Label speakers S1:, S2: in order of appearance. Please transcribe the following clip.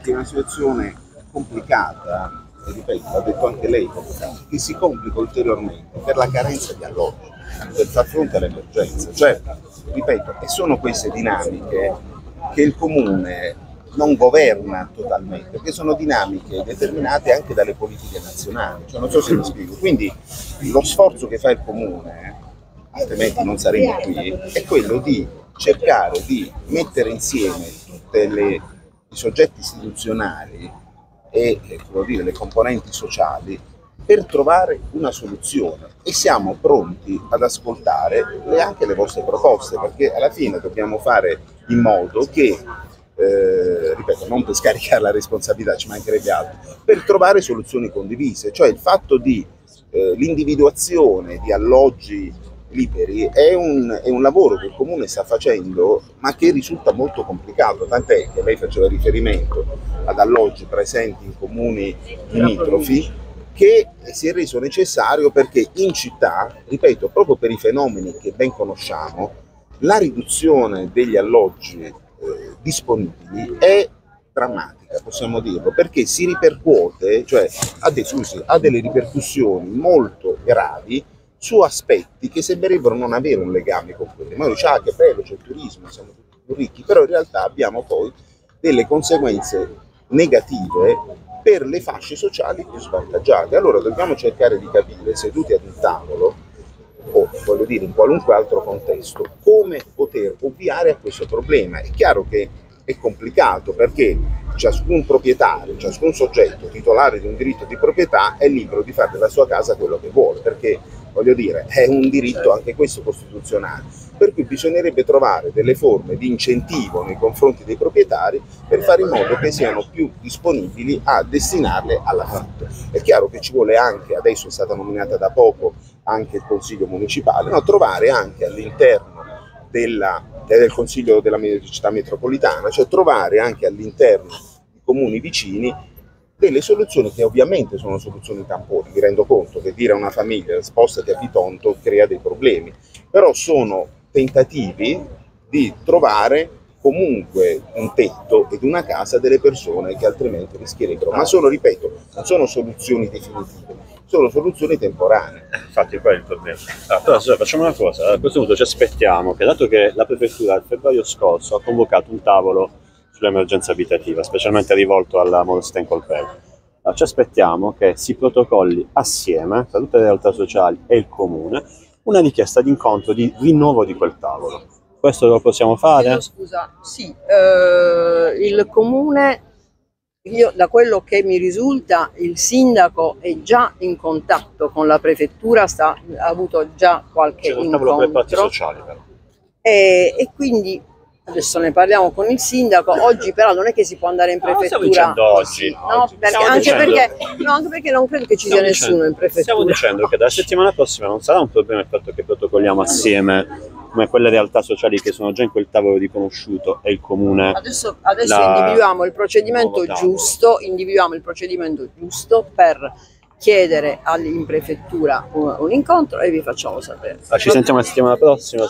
S1: che è una situazione complicata, e ripeto, l'ha detto anche lei, che si complica ulteriormente per la carenza di alloggi, per far fronte all'emergenza. Cioè, ripeto, e sono queste dinamiche che il comune non governa totalmente, perché sono dinamiche determinate anche dalle politiche nazionali, cioè, non so se mi spiego. Quindi lo sforzo che fa il comune, altrimenti non saremo qui, è quello di cercare di mettere insieme tutti i soggetti istituzionali e dire, le componenti sociali per trovare una soluzione. E siamo pronti ad ascoltare le, anche le vostre proposte perché alla fine dobbiamo fare in modo che eh, ripeto, non per scaricare la responsabilità, ci mancherebbe altro, per trovare soluzioni condivise, cioè il fatto di eh, l'individuazione di alloggi liberi è un, è un, lavoro che il comune sta facendo ma che risulta molto complicato, tant'è che lei faceva riferimento ad alloggi presenti in comuni limitrofi che si è reso necessario perché in città, ripeto, proprio per i fenomeni che ben conosciamo, la riduzione degli alloggi eh, disponibili è drammatica, possiamo dirlo, perché si ripercuote, cioè ha, dei, scusi, ha delle ripercussioni molto gravi su aspetti che sembrerebbero non avere un legame con quelli. Ma dice, ah che bello, c'è il turismo, siamo tutti ricchi, però in realtà abbiamo poi delle conseguenze negative per le fasce sociali più svantaggiate. Allora dobbiamo cercare di capire, seduti ad un tavolo, o voglio dire in qualunque altro contesto, come poter ovviare a questo problema. È chiaro che è complicato perché ciascun proprietario, ciascun soggetto titolare di un diritto di proprietà è libero di fare della sua casa quello che vuole, perché voglio dire è un diritto anche questo costituzionale, per cui bisognerebbe trovare delle forme di incentivo nei confronti dei proprietari per fare in modo che siano più disponibili a destinarle all'affitto. È chiaro che ci vuole anche, adesso è stata nominata da poco anche il Consiglio Municipale, no? trovare anche all'interno della, del Consiglio della città metropolitana, cioè trovare anche all'interno di comuni vicini delle soluzioni che ovviamente sono soluzioni tamponi, mi rendo conto che dire a una famiglia spostati a Bitonto crea dei problemi, però sono tentativi di trovare comunque un tetto ed una casa delle persone che altrimenti rischierebbero. Ma sono, ripeto, non sono soluzioni definitive, sono soluzioni temporanee.
S2: Eh, infatti, poi è il problema. Allora, però, facciamo una cosa: a questo punto ci aspettiamo che, dato che la prefettura a febbraio scorso ha convocato un tavolo sull'emergenza abitativa, specialmente rivolto alla Molstein Colpello, allora, ci aspettiamo che si protocolli assieme tra tutte le realtà sociali e il comune una richiesta di incontro di rinnovo di quel tavolo questo lo possiamo fare?
S3: Scusa, sì, eh, il comune, io, da quello che mi risulta, il sindaco è già in contatto con la prefettura, sta, ha avuto già qualche C'è incontro.
S2: per le parti sociali però.
S3: E, e quindi adesso ne parliamo con il sindaco, oggi però non è che si può andare in prefettura
S2: no, oggi,
S3: no,
S2: oggi.
S3: Perché, anche, dicendo, perché, no, anche, perché, non credo che ci sia nessuno
S2: dicendo,
S3: in prefettura.
S2: Stiamo dicendo che dalla settimana prossima non sarà un problema il fatto che protocolliamo assieme come quelle realtà sociali che sono già in quel tavolo riconosciuto e il comune.
S3: Adesso, adesso la... individuiamo il procedimento giusto, individuiamo il procedimento giusto per chiedere in prefettura un, un incontro e vi facciamo sapere.
S2: Ah, ci sentiamo la settimana prossima.